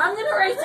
I'm gonna raise